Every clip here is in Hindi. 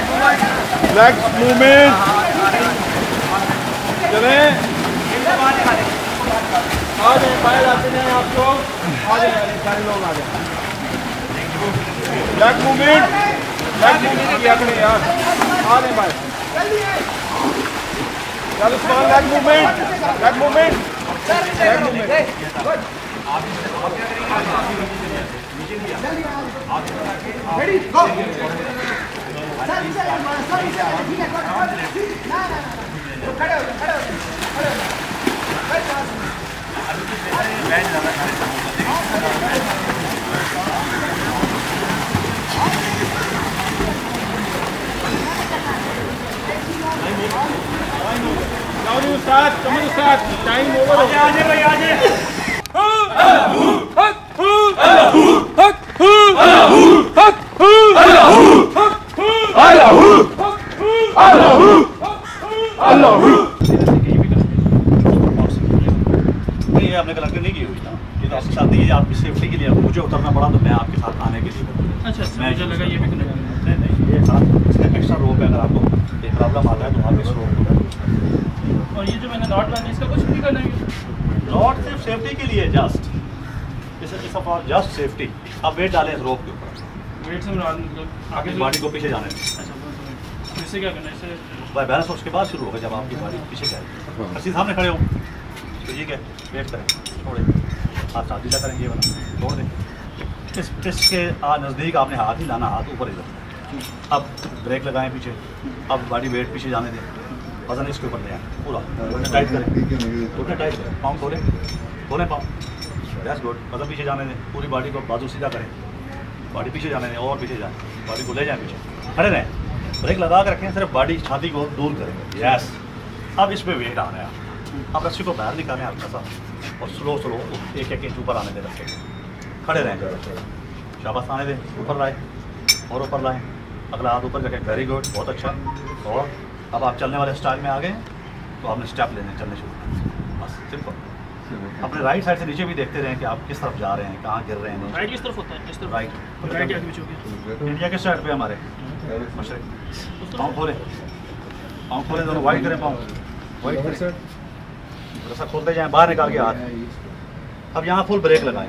नेक्स्ट मूवमेंट चलें। आ जाए बाहर आते हैं आप लोग आ जाए सारे लोग आ जाए बैक मूवमेंट बैक मूवमेंट किया करें यार। आ जाए बाहर। चल Usman back movement back movement back movement Now you start, come on start. नहीं की आपकी सेफ्टी के लिए मुझे उतरना पड़ा तो मैं आपके साथ आने के लिए अच्छा अच्छा मुझे लगा ये भी नहीं नहीं, ये साथ इसमें एक्स्ट्रा रोप है अगर आपको ये प्रॉब्लम आता है तो आप इस रोप और ये जो मैंने नॉट बांधी इसका कुछ भी करना है नॉट सिर्फ़ सेफ्टी के लिए just is for just safety आप वेट डालें इस रोप के ऊपर. वेट से मुराद मतलब आपकी आगे बॉडी को पीछे जाने अच्छा इससे क्या करना है इससे बाय बैलेंस उसके बाद शुरू होगा जब आपकी बॉडी पीछे जाएगी अस्सी सामने खड़े हो. तो ठीक है? वेट करें. छोड़े. हाथ साथ ढीला करेंगे ये वाला. छोड़ दें. इस इसके आ नज़दीक आपने हाथ ही लाना हाथ ऊपर ही रखना अब ब्रेक लगाएँ पीछे. अब बॉडी वेट पीछे जाने दें. वज़न इसके ऊपर ले आए. पूरा. घुटने टाइट करें. टाइट करें. पाँव खोलें खोलें पाँव। दैट्स गुड मतलब पीछे जाने दें। पूरी बॉडी को बाजू सीधा करें। बॉडी पीछे जाने दें, और पीछे जाए। बॉडी को ले जाएँ पीछे। खड़े रहें। ब्रेक लगा कर रखें, सिर्फ़ बॉडी छाती को दूर करें। यस अब इस पे वेट आ रहा है आप रस्सी को बाहर निकालें हल्का सा, और स्लो स्लो एक एक इंच ऊपर आने दें को। खड़े रहें। शाबाश आने दें। ऊपर लाए, और ऊपर लाएँ। अगला हाथ ऊपर रखें। वेरी गुड बहुत अच्छा। और अब आप चलने वाले स्टाइल में आ गए तो आपने स्टेप लेने, चलने शुरू। बस सिंपल अपने राइट साइड से नीचे भी देखते रहें कि आप किस तरफ़ जा रहे हैं कहाँ गिर रहे हैं राइट किस तरफ़ होता है? इस तरफ़? राइट राइट आगे पीछे इंडिया के साइड पे हमारे। मशरक। पाँव खोले। पाँव खोले दोनों। वाइट करें पाँव। वाइट करें। रसा खोलते जाएँ बाहर निकाल के हाथ। अब यहाँ फुल ब्रेक लगाएँ।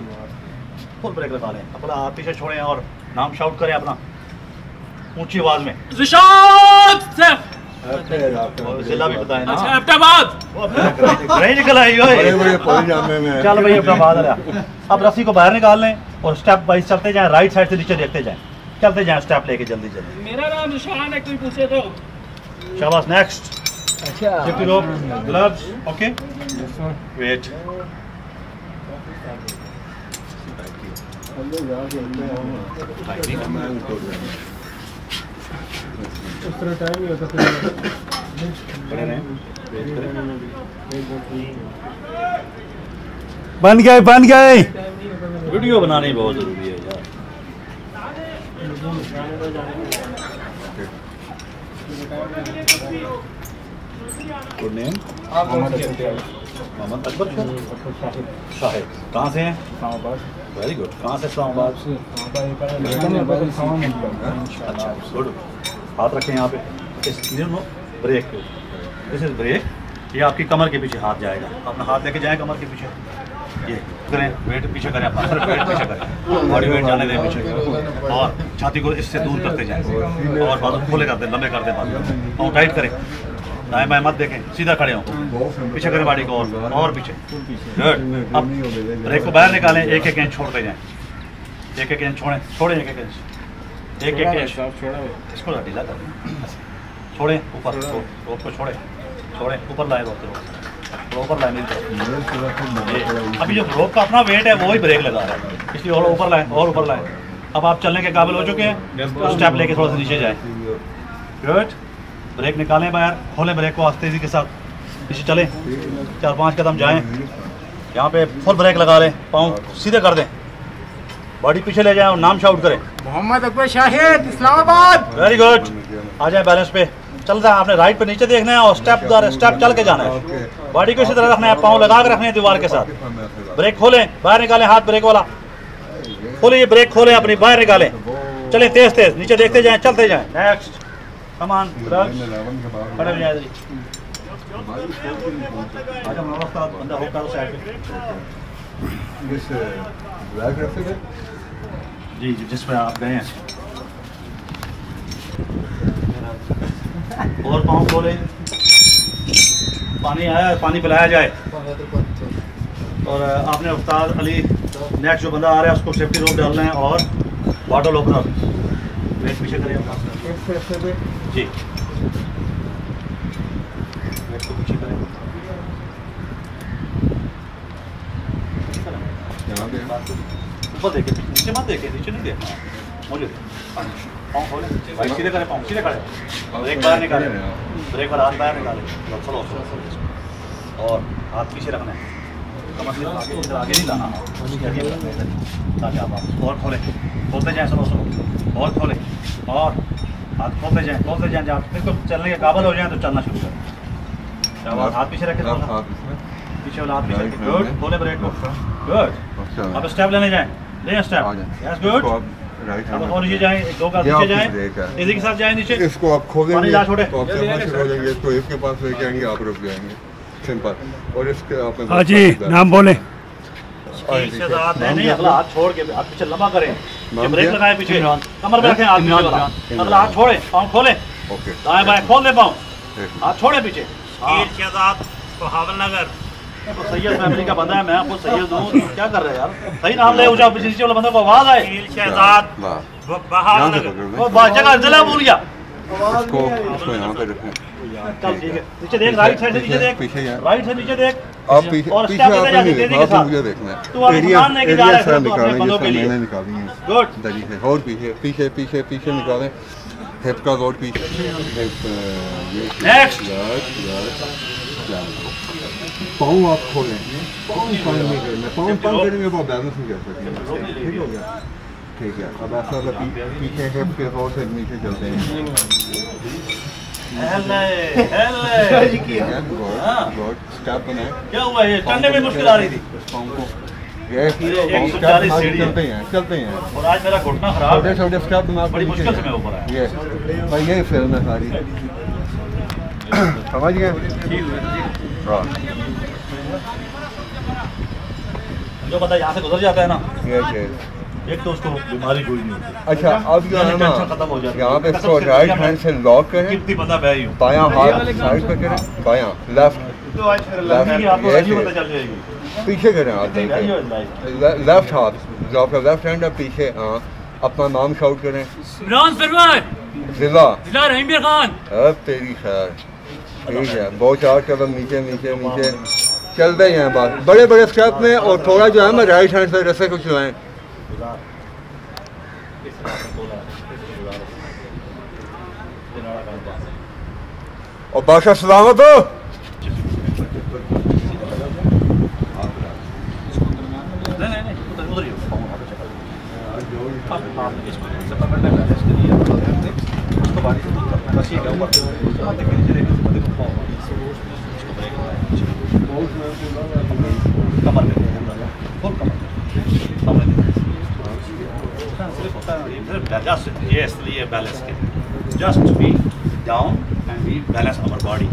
फुल ब्रेक लगा लें। अपना हाथ पीछे छोड़ें और नाम शाउट करें अपना। ऊँची आवाज़ में। जिला भी बताएँ ना। अच्छा एबटाबाद नहीं निकल आई ओए चल भाई अपना बात अब रस्सी को बाहर निकाल लें और स्टेप वाइज चलते जाएँ राइट साइड से नीचे देखते जाएँ। चलते जाएँ स्टेप लेके जल्दी जल्दी। मेरा नाम निशान है कोई पूछे तो। शाबाश next Safety rope, gloves, okay? Wait. खड़े रहें, wait करें। बन गए बन गए। वीडियो बनानी बहुत ज़रूरी है यार। Good name Mohammad Akbar. Sahib. कहाँ से हैं? वेरी गुड कहाँ से इस्लामाबाद? अच्छा गुड हाथ रखें यहाँ पे। स्टीयरिंग ब्रेक के दिस इज़ ब्रेक ये आपकी कमर के पीछे हाथ जाएगा। अपना हाथ लेके जाए कमर के पीछे। ये करें वेट पीछे करें अपना। वेट पीछे करें। बॉडी वेट जाने दें पीछे। और छाती को इससे दूर करते जाएँ। और बाजू खोले कर दें, लंबे कर दें पाँव टाइट करें। दाएँ बाएँ मत देखें, सीधा खड़े हों। पीछे करें बॉडी को और और पीछे। अब ब्रेक को बाहर निकालें एक एक इंच छोड़ते जाएँ। एक एक इंच छोड़ें छोड़ें एक एक इंच एक एक इसको ना ढीला कर। छोड़ें ऊपर रोप को छोड़ें। छोड़ें ऊपर लाए रोप को। ऊपर लाए ये अभी जो रोप का अपना वेट है वो ही ब्रेक लगा रहा है। इसलिए और ऊपर लाए और ऊपर लाए। अब आप चलने के काबिल हो चुके हैं। स्टेप लेके थोड़ा सा नीचे जाए। गुड ब्रेक निकालें बाहर खोलें ब्रेक को आस्ते के साथ। नीचे चलें। चार पाँच कदम जाएँ। यहाँ पे फुल ब्रेक लगा लें। पाँव सीधे कर दें। बॉडी पीछे ले जाएँ और नाम शाउट करें। मोहम्मद अकबर शाहिद इस्लामाबाद। वेरी गुड आ जाए बैलेंस पे। चल रहा है आपने राइट पे नीचे देखना है और स्टेप दर स्टेप चल के जाना है। बॉडी को इसी तरह रखना है पाँव लगा के रखने हैं दीवार के साथ। ब्रेक खोलें बाहर निकालें हाथ ब्रेक वाला। खोलें ये ब्रेक खोलें अपनी बाहर निकालें। चलें तेज तेज नीचे देखते जाएँ चलते जाएँ। नेक्स्ट कमान खड़े हो। जाए ही। बंदा होकर जी जी, जिस पे आप गए हैं। और पाँव खोले पानी आया, पानी पिलाया जाए। और आपने उस्ताद अली नेक्स्ट जो बंदा आ रहा है, उसको सेफ्टी रोप डालना है और बॉटल ओपनर वेट पीछे करें जी। वेट को पीछे करें ऊपर देखे नीचे मत देखे नीचे नहीं देखना मुझे भाई सीधे करें पाँव सीधे खड़े ब्रेक बाहर निकाले ब्रेक वाला हाथ निकाले चलो चलो चलो और हाथ पीछे रखना है से आगे आगे नहीं लाना है। ताकि आप और खोले खोलते जाएँ सुनो और खोले और हाथ खोलते जाएँ खोलते जाएँ जब बिल्कुल चलने के काबिल हो जाएँ तो चलना शुरू करें आप हाथ पीछे रखें पीछे वाला हाथ पीछे गुड खोले ब्रेक को गुड अब स्टेप लेने जाएँ स्टेप यस गुड अब और नीचे जाएँ दो का नीचे जाएँ। इसी के साथ जाएँ नीचे। इसको आप खोलेंगे तो आप शुरू हो जाएँगे इसको इसके पास लेके आएँगे आप रुक जाएँगे। सिंपल। और इसके आप हाँ जी नाम बोले। हाथ नहीं नहीं अगला हाथ छोड़ के हाथ पीछे लंबा करें। ब्रेक लगाए पीछे। कमर पे रखें हाथ पीछे अगला हाथ छोड़े पाँव खोले। दाएँ बाएँ खोल दे पाँव। हाथ छोड़े पीछे। हाँ। तो सैयद फैमिली का बंदा है मैं आपको सैयद हूँ तो क्या कर रहे हैं यार? सही नाम ले ऊँचा पीछे वाला बंदा को आवाज़ आए। शहजाद वाह। यहाँ से पकड़ लें। वो बा- जगह जिला भूल गया। इसको इसको यहाँ पे रखें। चल ठीक है। नीचे देख राइट साइड से नीचे देख। पीछे राइट से नीचे देख। आप पीछे पीछे आप लेते देखना तेज़ी के आपको साथ। मुझे देखना तू एरिया सामान लेके जा एरिया रहा है, से तो अपने निकालेंगे बंदों के जिसमें लिए। मैंने निकाली है। गुड दरी से और पीछे पीछे पीछे पीछे निकालें। हिप का लोड पीछे। हिप पाँव आप खोलें पाँव पाँव नहीं करना पाँव पाँव करेंगे तो आप बैलेंस नहीं कर सकते ठीक हो गया ठीक है अब ऐसा अगर पीछे हिप के ज़ोर से नीचे चलते हैं है हाँ। स्टेप बनाए क्या हुआ ये चढ़ने में मुश्किल आ रही थी पाँव को है। चलते हैं चलते हैं और आज मेरा घुटना खराब छोटे है छोटे स्टेप बड़ी मुश्किल से मैं ऊपर आया ये फ़िल्म है सारी समझ गए? जो बंदा यहाँ से गुजर जाता है। ना ये ये एक तो उसको बीमारी कोई नहीं होती। अच्छा अब जो है ना खत्म हो जाती यहाँ पे इसको राइट हैंड से लॉक करें। कितनी बंदा बह ही हूँ। बायां हाथ साइड पे करें बायां लेफ़्ट। ठीक है, आपको ये वैसी पता चल जाएगी। पीछे करें है, भाई। लेफ़्ट हाथ जो आपका लेफ़्ट हैंड है पीछे हाँ अपना नाम शाउट करें। इमरान सरवर। जिला। जिला रहीम खान। अब तेरी खैर। ठीक है बहुत चार कदम नीचे नीचे नीचे। चलते ही हैं बात। बड़े बड़े स्टेप में और थोड़ा जो है ना राइट हैंड से रस्से को चलाएँ और बादशाह सलामत हो। नहीं नहीं नहीं उधर उधर ही हो पाँव वहाँ पे चला आप आप इसको से पकड़ना है इसके लिए उसको बारी से दूर करना है बस ये क्या ऊपर हाथ देखिए नीचे देखिए बंदे को पाँव इसको ब्रेक लगाए नीचे कमर पे फुल कमर पे कमर पे सिर्फ़ होता है इधर जस्ट ये इसलिए बैलेंस के just be down and we balance our body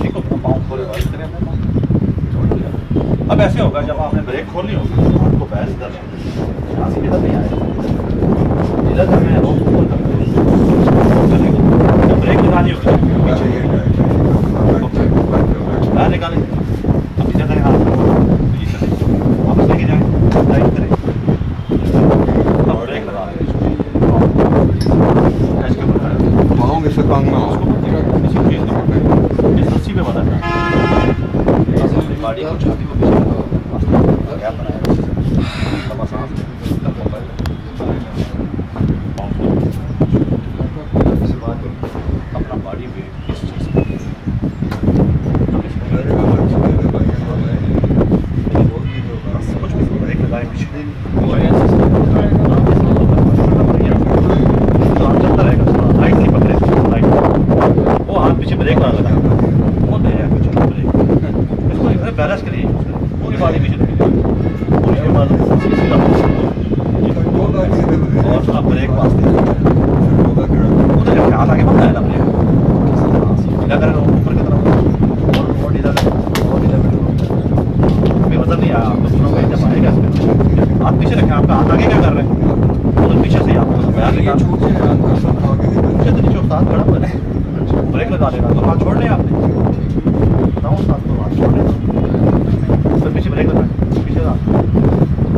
ठीक हो पाँव खोले करें अपने पाँव अब ऐसे होगा जब आपने ब्रेक खोलनी होगी तो आपको पैर इधर इधर नहीं आएगा इधर रोक ब्रेक होगी पीछे। अब इधर करें हाथ ये चले वापस लेके जाएँ टाइट करें अब ब्रेक लगा दें कैच के ऊपर करें पाँव में से तंग ना हो इसको खींच दो इस रस्सी पे बंधा है अपनी गाड़ी को छाती को पीछे लगाओ गैप बनाया लंबा सांस लंबा पैर पाँव खोलो। इसके बाद अपना बॉडी वेट इस चीज़ पे अब इसको कुछ भी ब्रेक लगाए पीछे तो हाथ चलता रहेगा थोड़ा लाइट नहीं पकड़े लाइट वो हाथ पीछे ब्रेक ना लगा वो दे जाएगा पीछे ब्रेक इसको इधर बैलेंस के लिए यूज़ करें पूरी बॉडी पीछे लगी पूरी ये बात सीधा और आप ब्रेक वास्ते उधर जब हाथ आगे बढ़ता है ना ब्रेक सीधा करें ऊपर की तरफ़ और बॉडी लगा बॉडी लगा अभी वज़न नहीं आया आपको पूरा वेट जब आएगा इसमें हाथ पीछे रखें आपका हाथ आगे क्या कर रहे हैं उधर पीछे से ही आपको बैग निकाल पीछे से नीचे उस्ताद खड़ा हुआ है ब्रेक लगा लेगा तो हाथ छोड़ लें आपने बताओ उस्ताद को हाथ छोड़ लें फिर पीछे ब्रेक लगा पीछे हाथ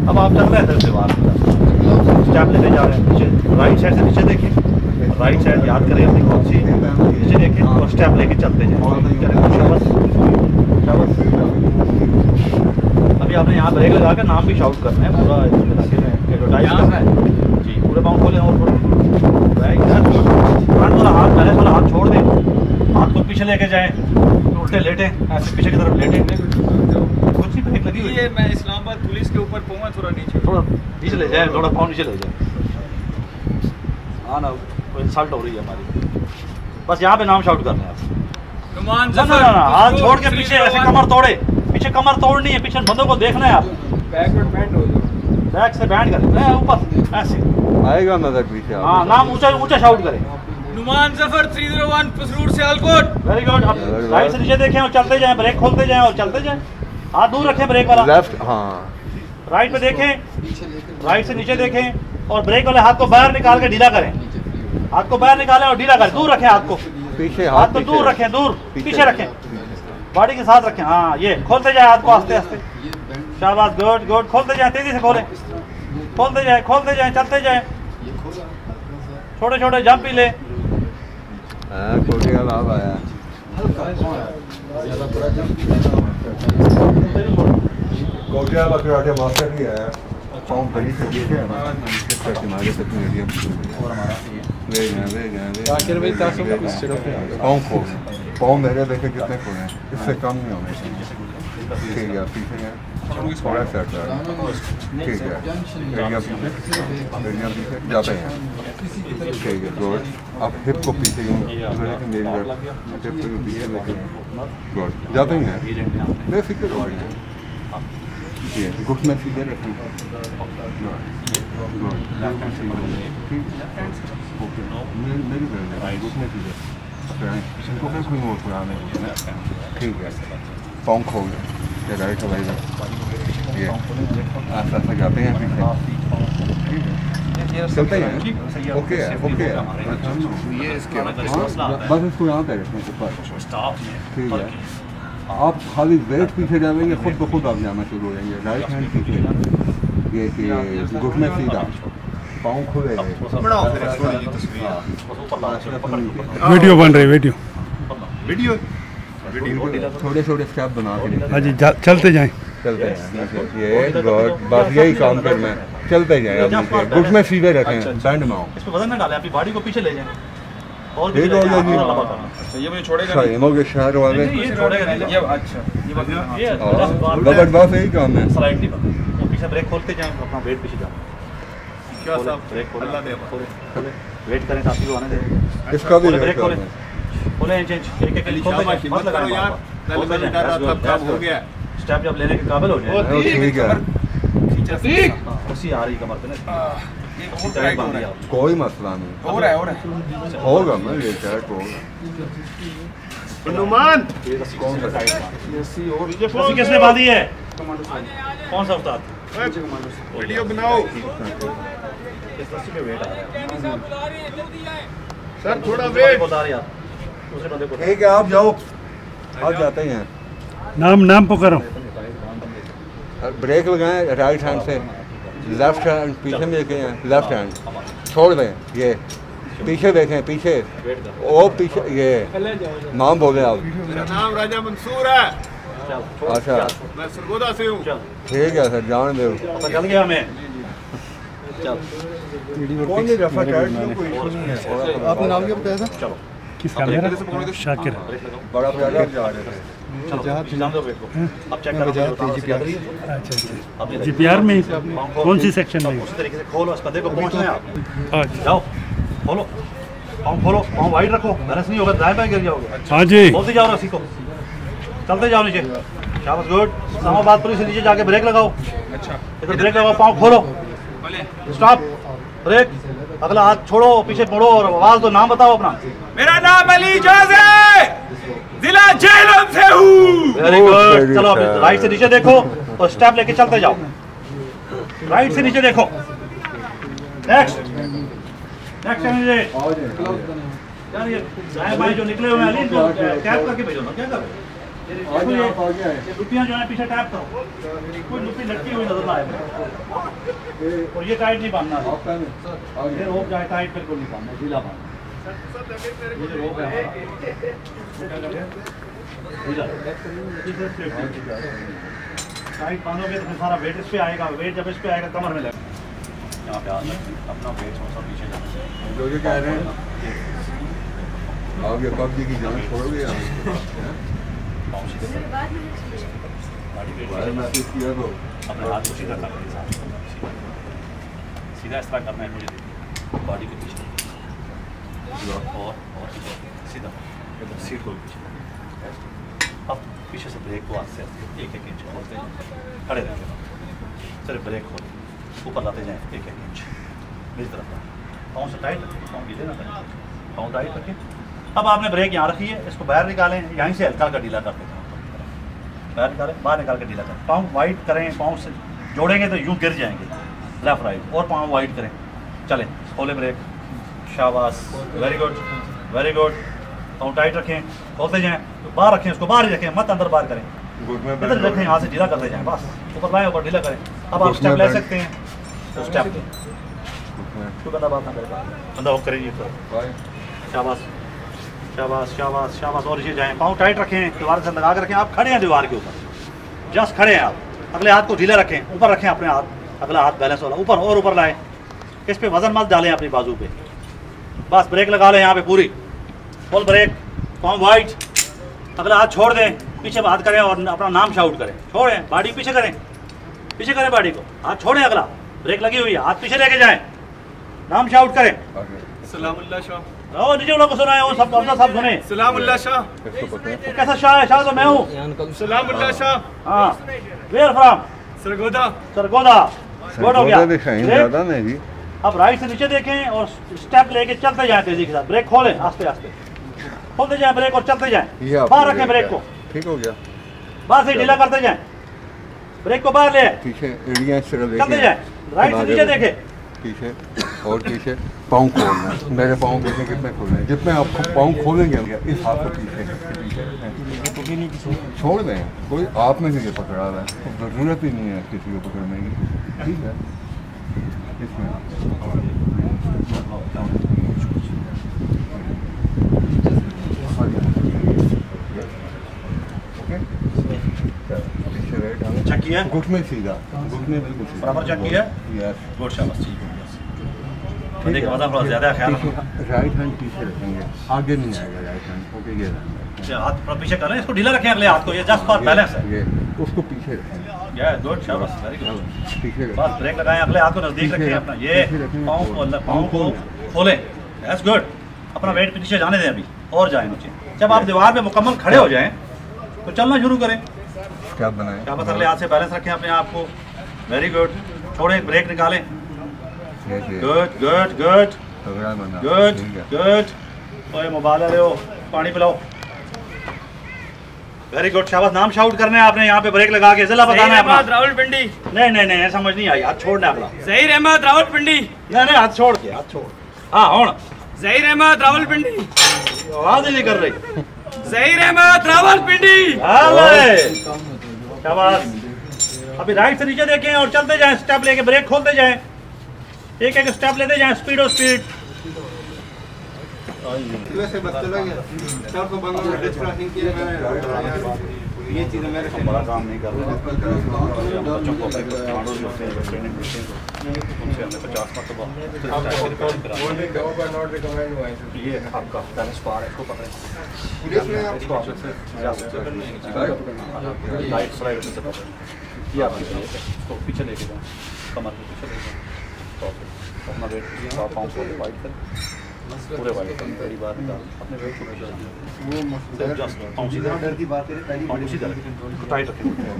अब आप चल रहे हैं इधर से बाहर स्टेप लेते जा रहे हैं नीचे राइट साइड से नीचे देखें याद करें अपनी कौन सी? नीचे देखें और स्टेप लेके चलते जाएँ शाबाश। अभी आपने यहाँ ब्रेक लगा कर नाम भी शाउट करना है पूरा इलाके में एडवर्टाइज करना है। जी पूरे पाँव खोले और फ्रंट वाला हाथ बैलेंस वाला हाथ छोड़ दें। हाथ को पीछे लेके जाएँ। उल्टे लेटें ऐसे पीछे की तरफ़ लेटें। कुछ ही ब्रेक लगी हुई। है ये मैं इस्लामाबाद पुलिस के ऊपर पहुँचा थोड़ा नीचे। थोड़ा नीचे ले जाए थोड़ा पाँव नीचे ले जाए। हाँ ना। कोई इंसल्ट हो रही है हमारी। बस यहाँ पे नाम शाउट करना है। आप नुमान ना ना ना ना, हाथ छोड़ के पीछे ऐसे कमर तोड़े। पीछे कमर तोड़नी है पीछे बंदों को देखना है आप। बैकवर्ड बैंड हो जाओ बैक से बैंड करें। ऊपर ऐसे। आएगा नज़र पीछे हाँ नाम ऊँचा ऊँचा शाउट करें। नुमान ज़फ़र 301 पसरूर सियालकोट वेरी गुड अब Very राइट से नीचे देखें और चलते जाएँ ब्रेक खोलते जाएँ और चलते जाएँ। हाथ दूर रखें ब्रेक वाला। लेफ़्ट हाँ। राइट पे देखें। राइट से नीचे देखें और ब्रेक वाले हाथ को बाहर निकाल के ढीला करें। हाथ को बाहर निकाले और ढीला कर दूर रखें हाथ को। पीछे हाथ को दूर रखें। दूर पीछे रखें। बॉडी के साथ रखें हाँ ये खोलते जाए हाथ को आस्ते आस्ते। शाबाश गुड गुड खोलते जाए तेज़ी से खोलें। खोलते जाए खोलते जाए चलते जाए। छोटे छोटे जंप ही ले। हाँ कराटे मास्टर भी आया। पाँव बड़ी से है ना। तक मीडियम। ले पाँव खोल पाँव मेरे देखे कितने खोले हैं इससे कम नहीं होने चाहिए ठीक है पीछे है थोड़ा सेट है ठीक है एरिया पीछे एरिया पीछे जाते हैं ठीक है गुड अब हिप को पीछे लेकिन मेरी हिप को पीछे गुड जाते हैं बेफिक्र हो गए हैं घुटने सीधे रखें इनको फिर कोई और पुराने ठीक है पाँव खोल ये राइट हवाई ये ऐसा ऐसा जाते हैं पीछे चलते हैं ओके है ओके है ये इसके हाँ, बस इसको यहाँ पे रखें ऊपर स्टाफ ठीक है आप खाली वेट पीछे जाएँगे खुद ब खुद आप जाना शुरू हो जाएँगे राइट हैंड पीछे ये कि घुटने सीधा पाँव खुले वीडियो बन रही वीडियो। वीडियो? छोटे छोटे स्टेप बना के। हाँ जी चलते जाएँ। चलते हैं ये गुड बस यही काम करना है। चलते जाएँ अब नीचे घुटने सीधे रखें बैंड में आओ इस पे वज़न ना डालें अपनी बॉडी को पीछे ले जाएँ। और पीछे हो ले जाएँ, करना। अच्छा ये मुझे छोड़ेगा अच्छा इमो के शहर वाले। नहीं, ये छोड़ेगा नहीं। ये अच्छा ये बात ये बस यही काम है। स्लाइड नहीं पीछे ब्रेक खोलते जाएँ अपना वेट पीछे जाओ वेट करें साथी आने दें। इसका भी वेट खोले। है। एक एक खोलते मत लगाना यार। था हो गया। स्टेप जब लेने के काबिल हो जाए। ठीक है। ठीक। आ रही कमर पे ना। ये इसी बहुत तरह टाइट हो। बांधी रहा आप। कोई मसला नहीं। है हो रहा है। हो रहा है होगा मैं ये होगा हनुमान कौन सा किसने बांधी है? कौन सा उस्ताद? वीडियो बनाओ। इस रस्सी पे वेट आ रहा है। सर थोड़ा वेट दूसरे बंदे को ठीक है आप जाओ। आप जाते हैं नाम नाम पुकारो ब्रेक लगाएँ राइट हैंड से। लेफ़्ट हैंड पीछे में देखें लेफ़्ट हैंड। छोड़ दें ये। पीछे देखें पीछे। वो पीछे ये। नाम बोले आप। मेरा नाम राजा मंसूर है। अच्छा। मैं सरगोदा से हूँ। ठीक है सर जान दो। पता चल गया हमें। है। नाम क्या बताया था? किसका मेरा शाकिर। बड़ा प्यारा जा रहे जो है अच्छा अच्छा। पी आर में कौन सी सेक्शन में? उसी तरीके से खोलो है अच्छा जाओ पाँव खोलो पाँव वाइड रखो। बैलेंस नहीं होगा दाएँ बाएँ गिर जाओगे। हाँ जी। बोलते जाओ रस्सी को। चलते जाओ नीचे। शाबाश गुड। इस्लामाबाद पुलिस नीचे जाके ब्रेक लगाओ। अच्छा। इधर ब्रेक लगाओ पाँव खोलो। स्टॉप ब्रेक अगला हाथ छोड़ो पीछे मुड़ो और आवाज़ दो नाम बताओ अपना। मेरा नाम अली जाज है। जिला जेलम से हूँ। वेरी गुड चलो अभी राइट से नीचे देखो और स्टेप लेके चलते जाओ। राइट से नीचे देखो। नेक्स्ट नेक्स्ट कैंडिडेट यार ये दाएँ बाएँ जो निकले हुए हैं अली इनको टैप करके भेजो ना क्या कर रहे? ये देखो ये- ये लुटियाँ जो है पीछे टैप करो। कोई लुटी लटकी हुई नज़र आए। और ये टाइट नहीं बांधना ये रोप जाए टाइट बिल्कुल नहीं बांधना ढीला बांधना। है टाइट बांधोगे तो फिर सारा वेट इस पे आएगा। वेट जब इस पे आएगा कमर में लगेगा यहाँ पे आना अपना वेट थोड़ा सा पीछे जाना। जो ये कह रहे हैं। आप ये पबजी की जान छोड़ोगे सीधा है इस तरह करना है मुझे बॉडी के पीछे और और सीधा एकदम सीट को पीछे अब पीछे से ब्रेक को हाथ से एक एक इंच खोलते हैं खड़े रहेंगे सिर्फ़ ब्रेक खोल ऊपर लाते जाएँ एक एक इंच मेरी तरफ़ पाँव से टाइट रखें पाँव गीले ना करें पाँव टाइट रखें अब आपने ब्रेक यहाँ रखी है इसको बाहर निकालें यहीं से हल्का हल्का ढीला कर दें बाहर निकालें बाहर निकाल के ढीला करें। पाँव वाइड करें पाँव से जोड़ेंगे तो यूँ गिर जाएँगे। लेफ़्ट राइट और पाँव वाइड करें। चलें खोले ब्रेक शाबाश। वेरी गुड वेरी गुड पाँव टाइट रखें खोलते जाएँ तो बाहर रखें उसको बाहर ही रखें मत अंदर बाहर करें। इधर रखें यहाँ से ढीला करते जाएँ बस। ऊपर लाएँ ऊपर ढीला करें। अब आप स्टेप ले सकते हैं। तो स्टेप क्यों बंदा बात ना करे। बंदा होप करें ये करो शाबाश। शाबाश शाबाश शाबाश। और नीचे जाएँ, पाँव टाइट रखें, दीवार से लगा के रखें। आप खड़े हैं दीवार के ऊपर। जस्ट खड़े हैं आप। अगले हाथ को ढीले रखें, ऊपर रखें अपने हाथ। अगला हाथ बैलेंस वाला, ऊपर और ऊपर लाएँ। इस पे वज़न मत डालें अपनी बाजू पे। बस ब्रेक लगा लें यहाँ पे पूरी। फुल ब्रेक पाँव वाइट अगला हाथ छोड़ दें, पीछे हाथ करें और अपना नाम शाउट करें। छोड़ें बाडी पीछे करें। पीछे करें बाडी को। हाथ छोड़ें अगला। ब्रेक लगी हुई है। हाथ पीछे लेके जाएँ। नाम शाउट करें। सलामुल्लाह शाह और नीचे लोगों को सुनाए वो सब कौन सुने। सलामुल्लाह शाह। कैसा शाह है? शाह तो मैं हूँ। सलामुल्लाह शाह। हाँ। Where from? Sargodha. Sargodha. Good हो गया। दिखाएँ ज़्यादा नहीं। जी अब राइट से नीचे देखें और स्टेप लेके चलते जाएँ तेज़ी के साथ। ब्रेक खोलें आस्ते आस्ते। खोलते जाएँ ब्रेक और चलते जाएँ। बाहर रखें ब्रेक को। ठीक हो गया। बाहर से ढीला करते जाएँ। ब्रेक को बाहर ले पीछे एड़ियाँ चलते देखें। जाएँ। राइट से नीचे। देखें। पीछे और पीछे पाँव खोलना है। मेरे पाँव देखें कितने खोलने हैं? जितने आप पाँव खोलेंगे इस हाथ को पीछे छोड़ दें। कोई आप में से पकड़ा रहा है। ज़रूरत ही नहीं है किसी को पकड़ने की। ठीक है? इसमें चेक किया घुटने सीधा। घुटने बिल्कुल बराबर चेक किया? यस गुड शाबाश। ठीक हो बंदे का वज़न थोड़ा ज़्यादा ख्याल राइट हैंड पीछे रखेंगे। आगे नहीं आएगा राइट हैंड ओके ये अच्छा, हाथ थोड़ा पीछे करें इसको ढीला रखें अगले हाथ को ये जस्ट फॉर बैलेंस है। ये उसको पीछे रखेंगे। या गुड शाबाश वेरी गुड पीछे रखें बस ब्रेक लगाएँ अगले हाथ को नज़दीक रखें अपना ये पाँव को पाँव को खोलें। दैट्स गुड अपना वेट पीछे जाने दें अभी और जाएँ नीचे। जब आप दीवार पे मुकम्मल खड़े हो जाएँ तो चलना शुरू करें। क्या बनाए? क्या बस अगले हाथ से बैलेंस रखें अपने आप को। वेरी गुड छोड़ें ब्रेक निकालें। Good good good good good ओए मोबाइल ले लो पानी पिलाओ। वेरी गुड शाबाश। नाम शाउट करने आपने। यहाँ पे ब्रेक लगा के। जिला बताना है अपना। राहुल पिंडी। नहीं नहीं नहीं समझ नहीं आई। हाथ छोड़ना अपना। जहीर अहमद राहुल पिंडी। नहीं नहीं हाथ छोड़ के हाथ छोड़। हाँ हूँ जहीर अहमद राहुल पिंडी। आवाज़ ही नहीं कर रही। जहीर अहमद रावल पिंडी। हाले। शाबाश। अभी राइट से नीचे देखें और चलते जाएँ स्टेप लेके ब्रेक खोलते जाएँ। एक एक स्टेप लेते जाएँ स्पीड और स्पीड ये चीज़ें मेरे से बड़ा काम नहीं कर रहे हैं बच्चों को अपने कमांडो जो होते हैं। ट्रेनिंग देते हैं उनसे हमने पचास मरतबा ये आपका बैलेंस पार है। इसको पकड़ें पुलिस में आप इसको आप लाइट स्लाइड से पकड़ें ये आप इसको पीछे लेके कमर के पीछे लेके जाएँ तो अपना वेट पाँव को वाइट करें पूरे करें पहली बार अपने वेट को है टाइट रखें है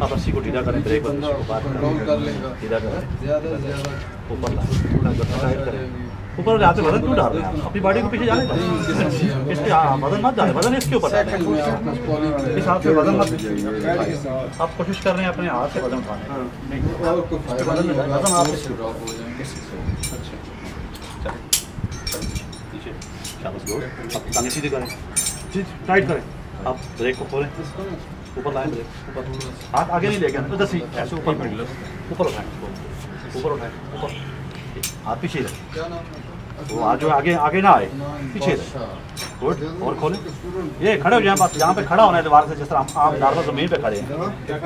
आप रस्सी को ढीला करें ब्रेक बंद को बात कंट्रोल कर लेगा ढीला करें ऊपर टाइट करें ऊपर आते वज़न क्यों डाल। रहे हैं अपनी बॉडी को पीछे जाने इसके हाँ वज़न मत डालें वज़न इसके ऊपर इस हाथ से वज़न मत आप कोशिश कर रहे हैं अपने हाथ से वज़न उठाने नहीं वज़न आप हो अच्छा सीधे करें टाइट करें। आप ब्रेक को खोलें ऊपर लाएँ ब्रेक ऊपर हाथ आगे नहीं लेके आना। ऊपर ऊपर उठाएँ। ऊपर उठाएँ। ऊपर। हाथ पीछे ही रखें क्या नाम है वो आज जो आगे आगे ना आए। पीछे रहे गुड और खोलें। ये खड़े हो जाए बस यहाँ पे खड़ा होना है दीवार से जिस तरह आप नॉर्मल ज़मीन पे खड़े हैं।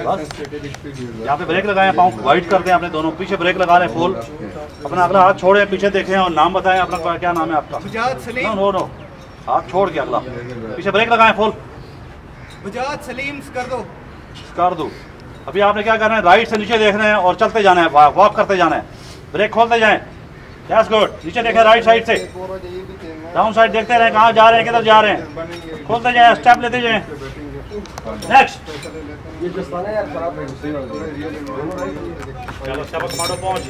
बस। यहाँ पे ब्रेक लगाएँ पाँव वाइट कर दें अपने दोनों। पीछे ब्रेक लगा लें फुल अपना अगला हाथ छोड़ें पीछे देखें और नाम बताएँ। अपना क्या नाम है आपका? नो नो नो हाथ छोड़ के अगला। पीछे ब्रेक लगाए फुल सलीम कर दो। कर दो। अभी आपने क्या करना है? राइट से नीचे देखना है और चलते जाना है। वॉक करते जाना है। ब्रेक खोलते जाएँ। यस गुड नीचे देखें राइट साइड से। डाउन साइड देखते रहे कहाँ जा रहे हैं किधर जा रहे हैं। खोलते जाएँ स्टेप लेते जाएँ। नेक्स्ट चलो स्टेप टमाटो पहुँच।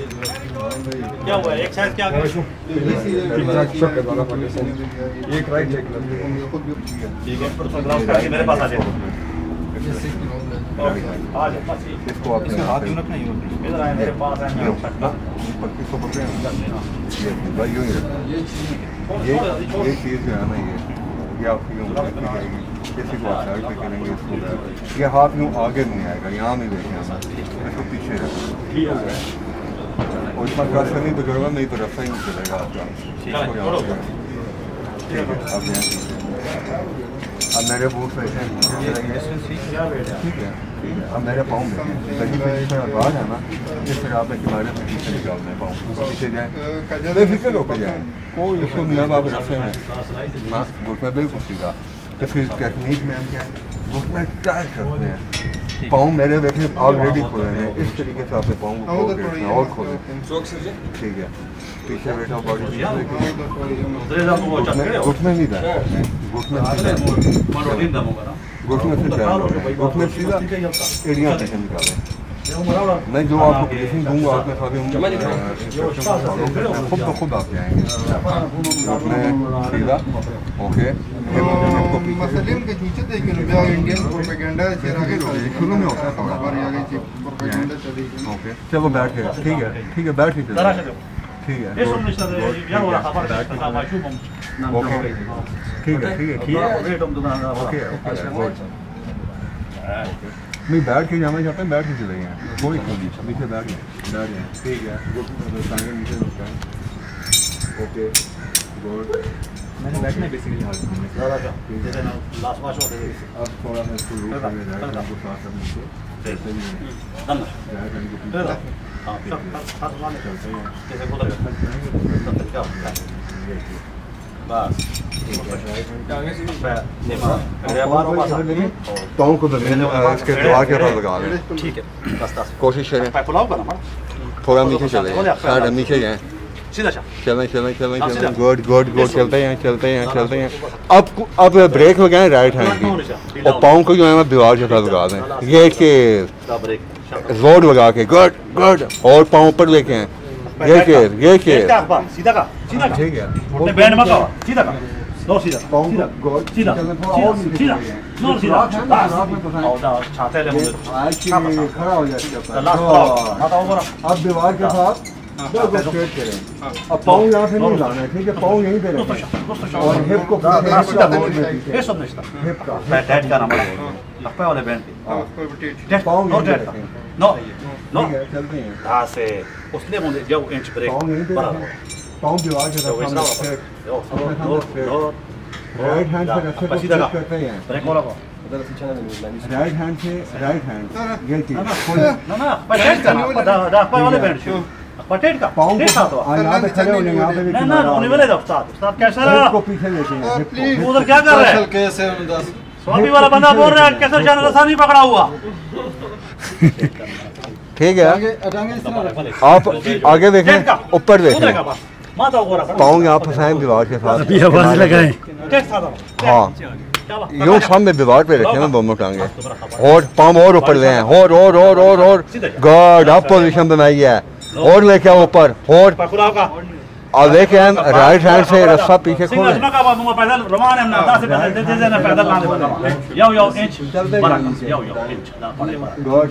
क्या हुआ एक साइड क्या एक राइट ठीक है मेरे पास आ जाए। इसको आपने हाथ यूँ इधर आए मेरे पास मैं ये भाई यूँ ये ये चीज़ जो है ना ये ये आपकी जाएगी किसी को आप पे करेंगे इसको ये हाथ यूँ आगे नहीं आएगा यहाँ नहीं देखें हम इसको पीछे और इतना प्रेशर नहीं तो करोगा नहीं तो रास्ता ही नहीं चलेगा आपका ठीक है अब अब मेरे बूट पे ठीक है अब मेरे पाँव में कहीं पे जिस तरह है ना जिस तरह आपने किनारे में पीछे हैं पीछे जाए। बेफिक्र होकर जाए कोई इसको मिला आप रखे हैं। घुटना बिल्कुल सीधा। तो फिर टेक्निक में हम क्या है? घुटना टाइट करते हैं? पाँव मेरे देखे ऑलरेडी खुले हैं इस तरीके से आपने पाँव को खोल और खोले ठीक है पीछे बैठा बॉडी घुटने घुटने नहीं था घुटने घुटने से घुटने सीधा एरिया पीछे निकाले मैं जो आपको ब्रीफिंग दूँगा आपने सारे खुद ब खुद आप जाएँगे घुटने सीधा ओके मसलिम के चूचे थे कि रुपया इंडियन प्रोपेगेंडा ये शुरू में होता है खबर आ प्रोपेगेंडा चली ओके चलो बैठ गया ठीक है। ठीक है बैठ है ये ठीक है, ओके ठीक है ठीक है ठीक है। ओके ओके नहीं बैठ के जाना चाहते हैं बैठ के चले गए कोई क्यों नहीं नीचे बैठ गए बैठ गए। ठीक है हैं। Okay good. मैंने बैठना बेसिकली लास्ट वाश हो। गई अब थोड़ा मैं इसको रूट में जाएगा आपको साथ करने को जैसे ही। दो पीछे हाँ। सब हाथ चलते हैं। तंत्र क्या होता है। कोशिश करें थोड़ा नीचे चले नीचे गुड गुड गुड चलते हैं चलते हैं चलते हैं अब अब ब्रेक लगाएँ राइट हैंड की और पाँव को जो है दीवार के साथ लगा दें ये ज़ोर लगा के गुड गुड और पाँव ऊपर लेके आए ये केयर ये केयर का सीधा का सीधा का ठीक है बैंड मत करो सीधा का नो सीधा सीधा गोल सीधा सीधा नो सीधा छाते ले मुझे खड़ा हो जाती है लास्ट हाँ। माता ऊपर अब दीवार के साथ करें अब पाँव यहाँ से नहीं लाना है ठीक है पाँव यहीं पे रखें और हिप को का ये सब नहीं हिप का टैट का नंबर लपे वाले बैंड पाँव नो का है। हैं दीवार के जो साथ वैसा सामने स्ट्रेट जो अपने नो सामने नो स्ट्रेट राइट हैंड से रस्से को का करते हैं। ब्रेक वाला को राइट हैंड से राइट हैंड चीज़ ना। ना पटेट का। दा दा पे वाले बैंड से। पटेट का। पाँव ठीक तो आ, पे खड़े हो जाएँगे पे भी ना ना किनारा होने वाले उस्ताद। उस्ताद कैसा रहा? हिप को पीछे लेते हैं। को तू उधर क्या कर रहा है? कैसे स्वामी वाला बंदा बोल रहा है कैसे जान रसा नहीं पकड़ा हुआ। ठीक है। आप आगे देखें ऊपर देखें। पाँव यहाँ फंसाएँ दीवार के साथ। आवाज़ लगाएँ। हाँ। यूँ सामने दीवार पे रखे ना दोनों टांगे और पाम और ऊपर ले आए और और और और और। गॉड आप पोजीशन बनाई है। और लेके आओ ऊपर। और और लेके आए राइट हैंड से रस्सा पीछे खोलें। पैदल।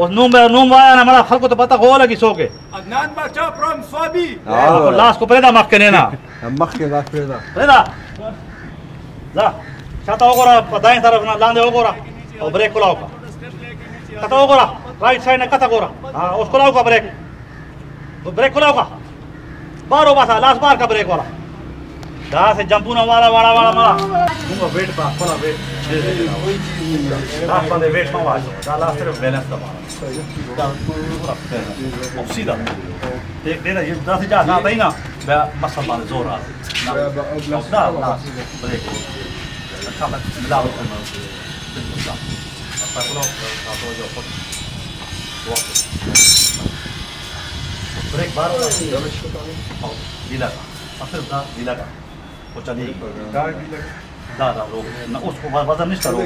उस नूम नूम आया ना हमारा खल को तो पता हो लगी सो के Adnan Bacha from Swabi. आपको लास्ट को परेदा मक्के ने ना मख के बाद फिर परेदा जा शाता हो गोरा दाएँ तरफ़ ना लांदे हो गोरा और ब्रेक खुलाओ का कता हो गोरा राइट साइड ने कता गोरा हाँ उसको लाओ का ब्रेक वो ब्रेक खुलाओ का बार हो बसा लास्ट बार का ब्रेक वाला जहाँ से जंपू ना वाला वाला वाला मारा दूँगा वेट पा पड़ा वेट लास्ट वाले वेट पा वाला जा लास्ट सिर्फ़ बैलेंस का मारा और सीधा। देख दे ना ये दस जा ना नहीं ना। मसल मारे ज़ोर आ। ना ना ब्रेक। अच्छा मैं मिला लो बिल्कुल ना apa pulau atau brake bar ढीला का फिर ना ढीला का। वो चली दा दा रोक ना उसको वज़न नहीं करो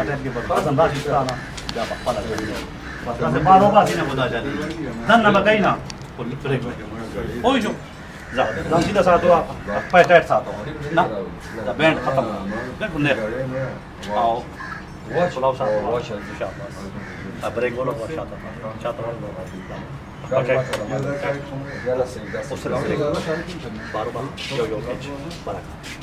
अटैक के बाद वज़न राशि का ना या पप्पा लगा बस से बार होगा सीने बुदा जानी। नन ना मकई ना। वो ब्रेक ओए जो। जा जा सीधा साथ हुआ पैर टाइट साथ हो ना बैंड खत्म। बिल्कुल ने आओ। पुलाव साथ। हुआ शाबाश ब्रेक बोलो बहुत Shanta Okay. Ya la segunda. O sea, la Barba, Jojovic, para acá.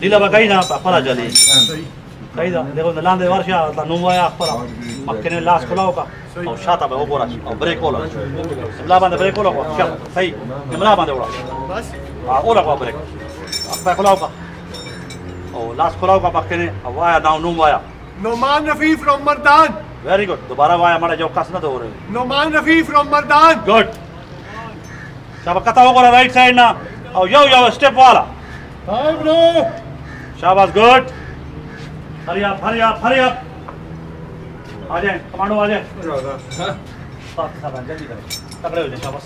Lila bagay na pala dali. Jalegi. Kaida, देखो नलान दे वर्षा ता नुवाया पर मक्के ने लास्ट खुलाओ का और शाता पे ओबोरा और ब्रेक होला ला बंद ब्रेक होला को शा सही निमला बंद ओला बस हाँ ओला को ब्रेक अब खुलाओ का और लास्ट खुलाओ का मक्के ने आया नाउ नुवाया Noman Rafi from Mardan. Very good दोबारा वाया हमारा जो कस ना दो रहे Noman Rafi from Mardan. Good शाबाश कता होगा राइट साइड ना और यो यो स्टेप वाला Hi bro. शाबाश good hurry up hurry up hurry up आ जाए कमांडो आ जाए। जल्दी करें तगड़े हो जाए शाबाश।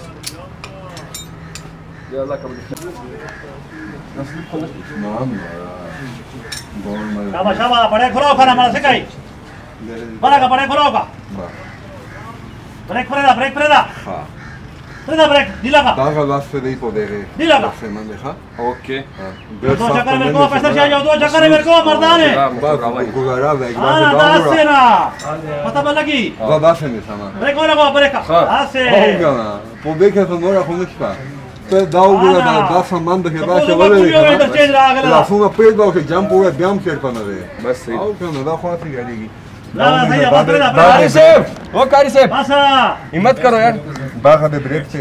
शाबाश शाबाश बड़े खुलाओ खाना हमारा सिखाई बड़ा का बड़े खुलाओ का ब्रेक फरेदा ब्रेक फरेदा फरेदा ब्रेक ढीला का Daar gaat last voor die poder. Dila ka. Se man deja. Okay दो चक्कर मेरे को पैसा चाहिए दो चक्कर है मेरे को मर्दान है Gugara weg. हाँ दास से ना पता बल लगी Wat was er niet aan? Brake हो लगा ब्रेक का दास से Hoogana. Probeer het vanmorgen gewoon niks van. Daar Ah, na na. dat van man de तो gebaasje वो willen कुछ भी इंटरचेंज रहा La अगला fuma peet wel ke jump over bjam keer van de. बस सही Ook kan dat gewoon niet gaan. ना ना सही है बस ब्रेक कारी सेब ओ कारी सेब बस हिम्मत करो यार Baja de Brepte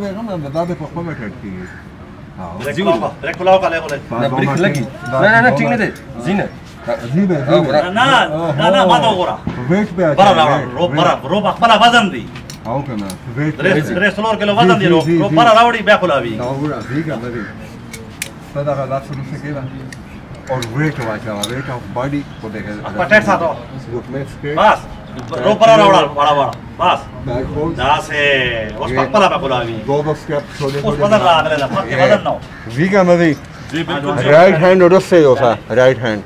be gama da da be po kome kaki. Brake खुलाओ break खुलाओ काले बोले ब्रिक लगी ना ना ना ठीक नहीं थे जीने जीने ना ना ना ना मत हो रहा वेट पे आ बरा बरा रो बरा रो बरा वजन दी आओ कना वेट रेस रेस फ्लोर के लो वजन दी रो रो बरा रावड़ी बैक खुला भी ना हुआ ठीक है मेरी सदा का लास्ट से केला और वेट वाचा वेट ऑफ बॉडी को देखे पटेट साथ हो घुटने स्ट्रेट बस रावड़ा बस से उस भी दो उस ना हो राइट हैंड और से होता right hand